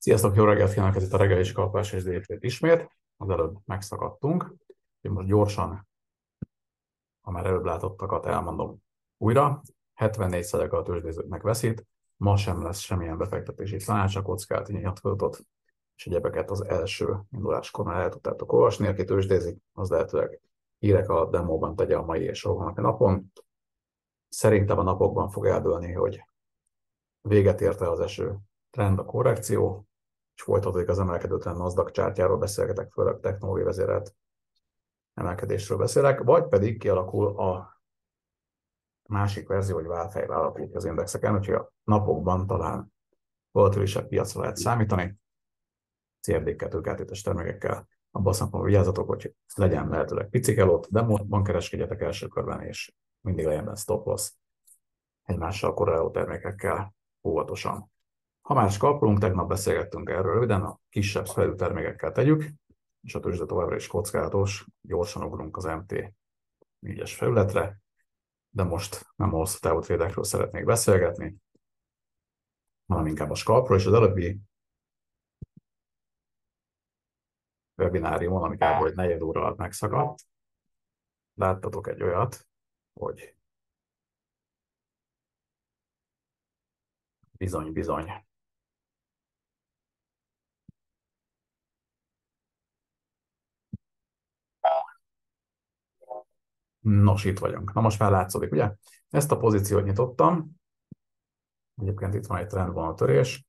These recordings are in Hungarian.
Sziasztok, jó reggelt kívánok, ez itt a reggelis kalpás és délután ismét. Az előbb megszakadtunk. Én most gyorsan, ha már előbb látottakat elmondom újra. 74 szedek a tőzsdézőknek veszít, ma sem lesz semmilyen befektetési tanács, a kockázati nyilatkozatot és egyebeket az első induláskor már el tudtátok olvasni, aki tőzsdézik, az lehetőleg hírek a demóban tegye a mai és a napon. Szerintem a napokban fog eldőlni, hogy véget érte az eső trend, a korrekció, és folytatódik az emelkedő trend NASDAQ csártyáról beszélgetek, főleg technológiai vezérelt emelkedésről beszélek, vagy pedig kialakul a másik verzió, hogy válfejre alakul az indexeken, úgyhogy a napokban talán volatilisebb piacra lehet számítani. CRD2 kártétes termékekkel abban a szempontból vigyázzatok, hogy legyen lehetőleg picikelót, de módban kereskedjetek első körben, és mindig legyen benne stop loss egymással korreláló termékekkel óvatosan. Ha már skalpolunk, tegnap beszélgettünk erről röviden, a kisebb fejlő termékekkel tegyük, és a tőzsde továbbra is kockázatos, gyorsan ugrunk az MT 4-es felületre, de most nem a hosszú távú trédekről szeretnék beszélgetni, hanem inkább a skalpról, és az előbbi webináriumon, ami kb. egy negyed óra alatt megszakadt, láttatok egy olyat, hogy bizony, Nos, itt vagyunk. Na most már látszódik, ugye? Ezt a pozíciót nyitottam. Egyébként itt van egy trendvonal törés.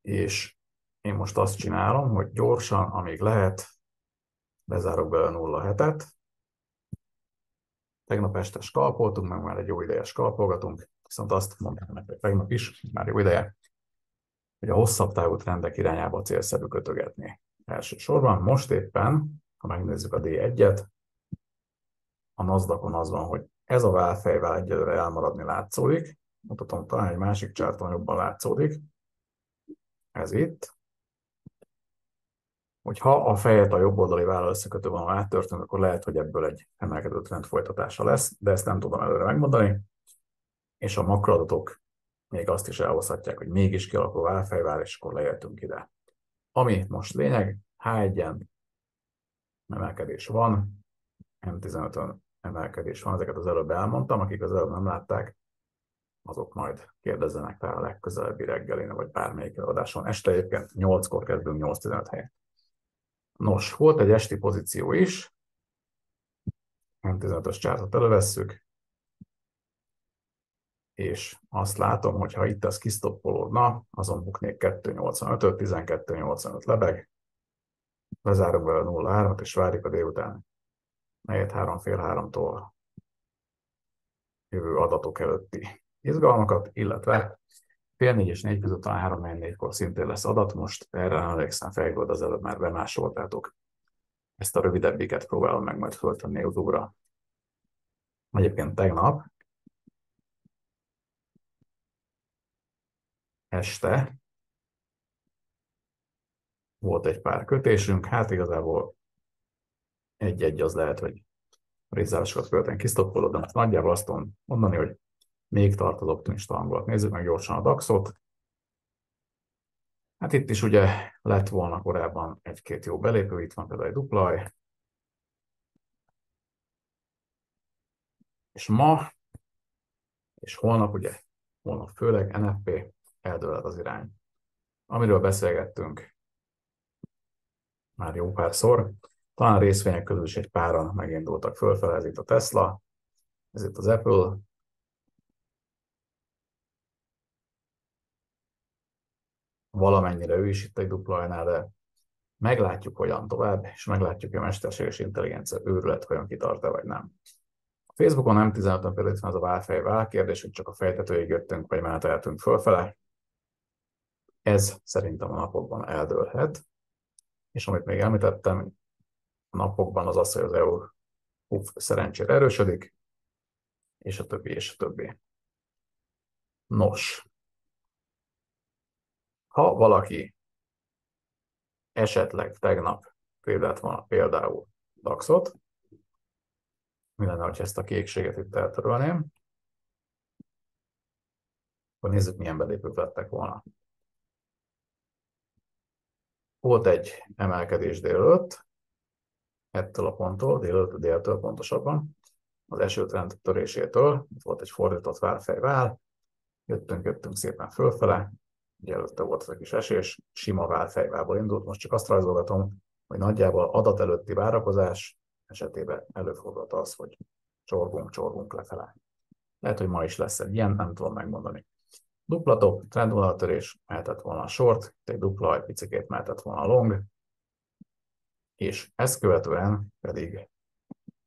És én most azt csinálom, hogy gyorsan, amíg lehet, bezárok bele 0 hetet. Tegnap este skalpoltunk, meg már egy jó ideje skalpolgatunk, viszont azt mondtam nektek tegnap is, már jó ideje, hogy a hosszabb távú trendek irányába célszerű kötögetni. Elsősorban most éppen, ha megnézzük a D1-et, a nasdaq az van, hogy ez a válfejvel egyelőre elmaradni látszódik. Mutatom, talán egy másik csárton jobban látszódik. Ez itt. Hogyha a fejet a jobb oldali vállal összekötőben áttörtünk, akkor lehet, hogy ebből egy emelkedő trend folytatása lesz, de ezt nem tudom előre megmondani. És a makroadatok még azt is elhozhatják, hogy mégis kialakul válfejvál, és akkor lejöttünk ide. Ami most lényeg, H1-en emelkedés van, M15-ön emelkedés van, ezeket az előbb elmondtam, akik az előbb nem látták, azok majd kérdezzenek rá a legközelebbi reggelén, vagy bármelyik adáson. Este egyébként 8-kor kezdünk 8-15 helyet. Nos, volt egy esti pozíció is, M15-ös csártot elővesszük, és azt látom, hogy ha itt ez kisztoppolódna, azon buknék 2.85-öt, 12.85 lebeg, bezárok vele 0.3-at, és várjuk a délután negyed három, fél háromtól jövő adatok előtti izgalmakat, illetve fél négy és négy között talán három négy négykor szintén lesz adat, most erre emlékszem fejből, az előbb már bemásoltátok. Ezt a rövidebbiket próbálom meg majd föltenni YouTube-ra. Egyébként tegnap este volt egy pár kötésünk, hát igazából egy-egy az lehet, hogy részzárosokat követően kisztoppolod, de most nagyjából azt mondani, hogy még tart az optimista hangulat. Nézzük meg gyorsan a DAX-ot. Hát itt is ugye lett volna korábban egy-két jó belépő, itt van például egy duplaj. És ma, és holnap ugye, holnap főleg NFP eldőlhet az irány. Amiről beszélgettünk már jó párszor, talán részvények közül is egy páran megindultak fölfele, ez itt a Tesla, ez itt az Apple, valamennyire ő is itt egy dupla de meglátjuk hogyan tovább, és meglátjuk, hogy a mesterséges intelligencia őrület hogyan kitart-e, vagy nem. A Facebookon nem 15-ön például itt van az a válfej vál kérdés, hogy csak a fejtetőig jöttünk, vagy meneteltünk fölfele. Ez szerintem a napokban eldőlhet. És amit még említettem, napokban az az, hogy az EU uf, szerencsére erősödik, és a többi, és a többi. Nos, ha valaki esetleg tegnap példát van például DAX-ot, mi lenne, ha ezt a kékséget itt eltörölném, akkor nézzük, milyen belépők lettek volna. Volt egy emelkedés délőtt, ettől a ponttól, délőtt, déltől pontosabban, az esőtrend törésétől, itt volt egy fordított válfejvál, jöttünk, jöttünk szépen fölfele, ugye előtte volt ez a kis esés, sima válfejvából indult, most csak azt rajzolgatom, hogy nagyjából adat előtti várakozás esetében előfordult az, hogy csorgunk, csorgunk lefele. Lehet, hogy ma is lesz egy ilyen, nem tudom megmondani. Dupla top, trendvonalatörés, mehetett volna a short, egy dupla, egy picikét mehetett volna a long, és ezt követően pedig,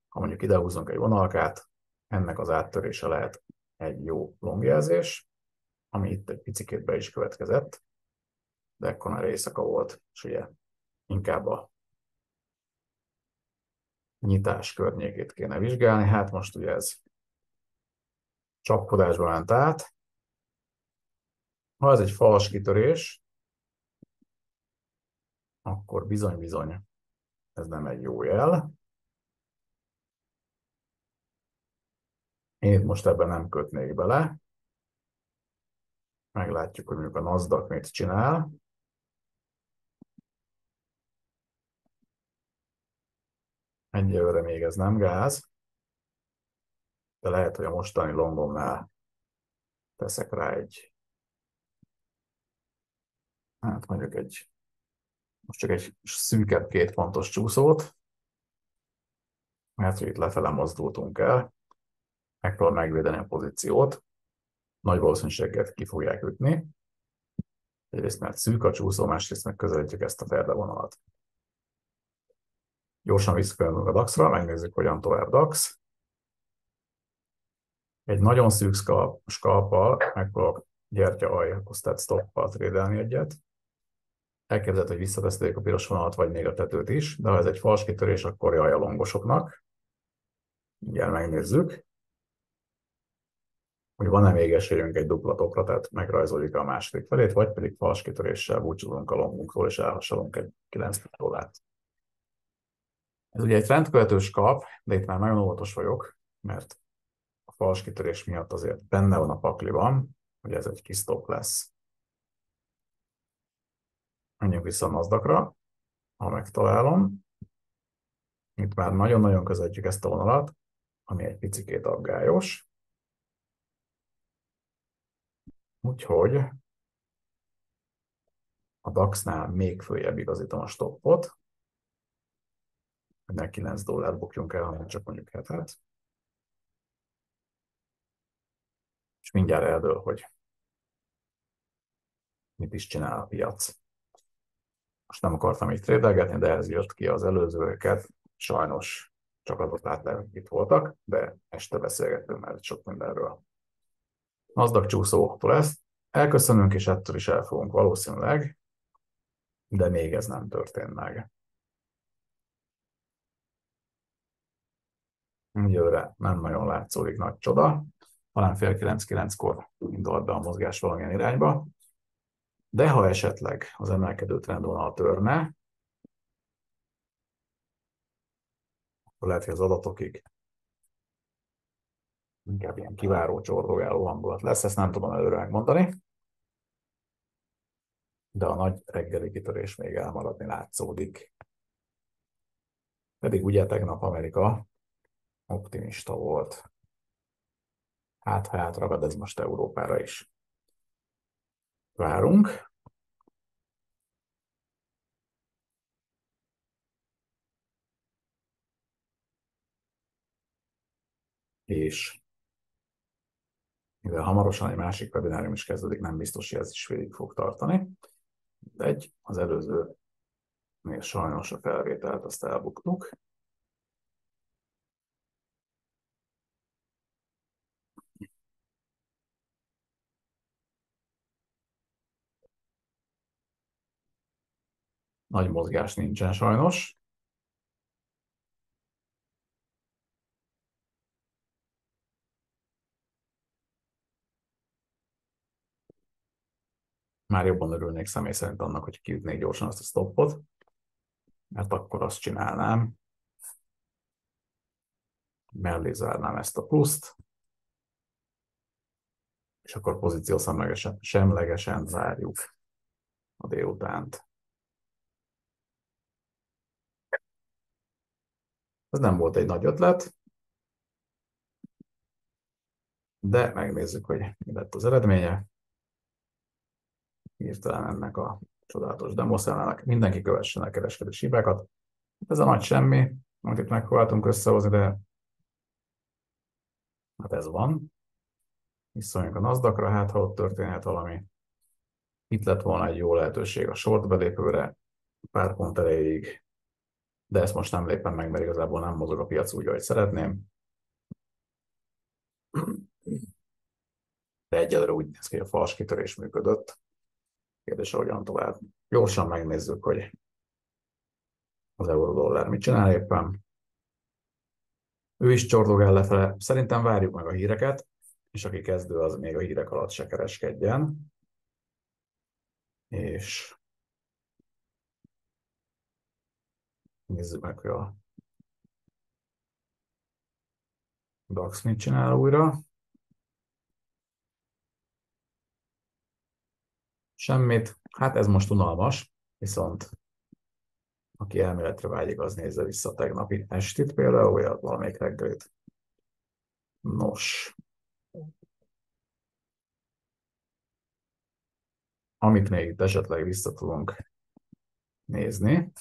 ha mondjuk idehúzunk egy vonalkát, ennek az áttörése lehet egy jó longjelzés, ami itt egy picikét be is következett, de ekkor már éjszaka volt, és ugye inkább a nyitás környékét kéne vizsgálni. Hát most ugye ez csapkodásba ment át. Ha ez egy falas kitörés, akkor bizony-bizony ez nem egy jó jel. Én most ebben nem kötnék bele. Meglátjuk, hogy mondjuk a NASDAQ mit csinál. Egyelőre még ez nem gáz, de lehet, hogy a mostani longomnál teszek rá egy, hát mondjuk egy, most csak egy szűkebb két pontos csúszót, mert hogy itt lefele mozdultunk el, megpróbál megvédeni a pozíciót, nagy valószínűséget ki fogják ütni, egyrészt mert szűk a csúszó, másrészt meg közelítjük ezt a ferde vonalat. Gyorsan visszakörülünk a DAX-ra, megnézzük, hogyan tovább DAX. Egy nagyon szűk skalppal megpróbálok gyertya aljakhoz, tehát stoppal trédelni egyet. Elképzelhető, hogy visszateszteljük a piros vonalat, vagy még a tetőt is, de ha ez egy fals kitörés, akkor jaj a longosoknak. Mindjárt megnézzük, hogy van-e még esélyünk egy dupla topra, tehát megrajzoljuk a második felét, vagy pedig fals kitöréssel búcsúzunk a longunktól, és elhasalunk egy 9 dollát. Ez ugye egy rendkövetős kap, de itt már nagyon óvatos vagyok, mert a fals kitörés miatt azért benne van a pakliban, hogy ez egy kis stop lesz. Menjünk vissza a nasdaq ha megtalálom. Itt már nagyon-nagyon közelítjük ezt a vonalat, ami egy picikét aggályos. Úgyhogy a DAX-nál még följebb igazítom a stoppot, hogy ne 9 dollár bukjunk el, hanem csak mondjuk hetet. És mindjárt eldől, hogy mit is csinál a piac. Most nem akartam így trédelgetni, de ez jött ki az előzőeket. Sajnos csak adott át, itt voltak, de este beszélgetünk már sok mindenről. Nasdaq csúszótól ezt elköszönünk, és ettől is el fogunk valószínűleg, de még ez nem történt meg. Jövőre nem nagyon látszódik nagy csoda, talán fél kilenc-kilenckor indult be a mozgás valamilyen irányba, de ha esetleg az emelkedő trendvonal törne, akkor lehet, hogy az adatokig inkább ilyen kiváró, csordogáló hangulat lesz, ezt nem tudom előre megmondani. De a nagy reggeli kitörés még elmaradni látszódik. Pedig ugye tegnap Amerika optimista volt. Hát, ha átragad ez most Európára is. Várunk. És mivel hamarosan egy másik webinárium is kezdődik, nem biztos, hogy ez is végig fog tartani. De egy, az előző még sajnos a felvételt azt elbuktuk. Nagy mozgás nincsen sajnos. Már jobban örülnék személy szerint annak, hogy kiütnék gyorsan azt a stoppot, mert akkor azt csinálnám, mellé zárnám ezt a pluszt, és akkor pozíció semlegesen, semlegesen zárjuk a délutánt. Ez nem volt egy nagy ötlet, de megnézzük, hogy mi lett az eredménye. Hirtelen ennek a csodálatos demoszálának. Mindenki kövessen el kereskedési hibákat. Ez a nagy semmi, amit itt megpróbáltunk összehozni, de hát ez van. Visszamegyünk a nasdaq hát ha ott történhet valami. Itt lett volna egy jó lehetőség a short belépőre, pár pont erejéig, de ezt most nem lépem meg, mert igazából nem mozog a piac úgy, ahogy szeretném. De egyelőre úgy néz ki, hogy a fals kitörés működött. Kérdés, hogyan tovább. Gyorsan megnézzük, hogy az euró-dollár mit csinál éppen. Ő is csordogál lefele. Szerintem várjuk meg a híreket, és aki kezdő, az még a hírek alatt se kereskedjen. És nézzük meg, hogy a DAX mit csinál újra. Semmit. Hát ez most unalmas, viszont aki elméletre vágyik, az nézze vissza tegnapi estit például, vagy valamelyik reggelit. Nos. Amit még itt esetleg vissza tudunk nézni,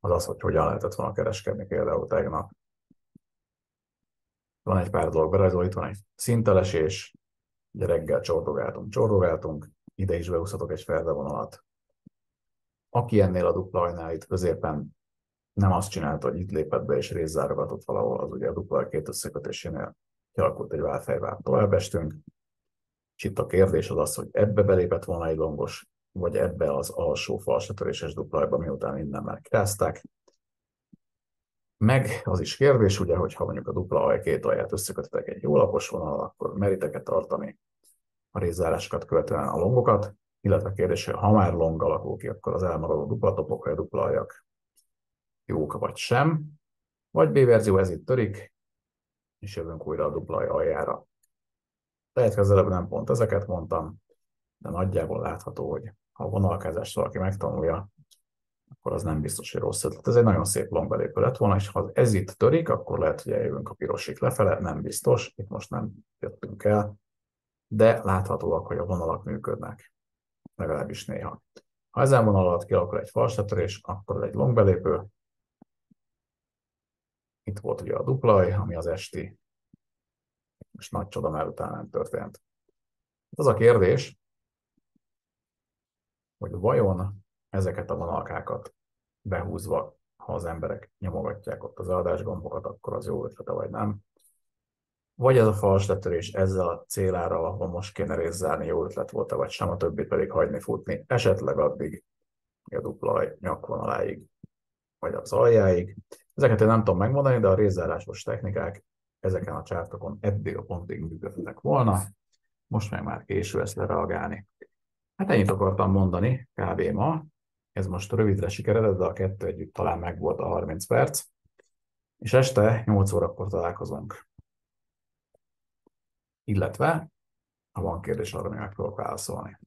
az az, hogy hogyan lehetett volna kereskedni például tegnap. Van egy pár dolog berajzolva, itt van egy szintelesés, ugye reggel csordogáltunk, csordogáltunk, ide is beúszhatok egy feldevonalat. Aki ennél a dupla ajnál itt középen nem azt csinálta, hogy itt lépett be és részzárogatott valahol, az ugye a dupla két összekötésénél kialakult egy válfejvár. Tovább estünk, és itt a kérdés az az, hogy ebbe belépett volna egy longos, vagy ebbe az alsó falsatöréses duplajba, miután innen már kirázták. Meg az is kérdés, ugye, hogy ha mondjuk a dupla aj két alját összekötetek egy jó lapos vonal, akkor meritek-e tartani a részzárásokat követően a longokat, illetve kérdés, hogy ha már long alakul ki, akkor az elmaradó dupla topok vagy dupla aljak jók vagy sem. Vagy B verzió, ez itt törik, és jövünk újra a dupla aljára. Lehet, hogy az előbb nem pont ezeket mondtam, de nagyjából látható, hogy a vonalkázást valaki megtanulja, akkor az nem biztos, hogy rossz ötlet. Ez egy nagyon szép long belépő lett volna, és ha ez itt törik, akkor lehet, hogy eljövünk a pirosik lefele, nem biztos, itt most nem jöttünk el, de láthatóak, hogy a vonalak működnek, legalábbis néha. Ha ezen vonal alatt kialakul egy falsatörés, akkor egy long belépő. Itt volt ugye a duplaj, ami az esti, és nagy csoda, mert utána nem történt. Az a kérdés, hogy vajon ezeket a vonalkákat behúzva, ha az emberek nyomogatják ott az adásgombokat, akkor az jó ötlete, vagy nem. Vagy ez a fals letörés ezzel a célára, ahol most kéne rész jó ötlet volt vagy sem, a többit pedig hagyni futni, esetleg addig a dupla nyakvonaláig, vagy az aljáig. Ezeket én nem tudom megmondani, de a részzárásos technikák ezeken a csártokon eddig a pontig működtek volna. Most meg már késő ezt lereagálni. Hát ennyit akartam mondani kb. ma. Ez most rövidre sikeredett, de a kettő együtt talán meg volt a 30 perc. És este 8 órakor találkozunk. Illetve, ha van kérdés, arra még meg fogok válaszolni.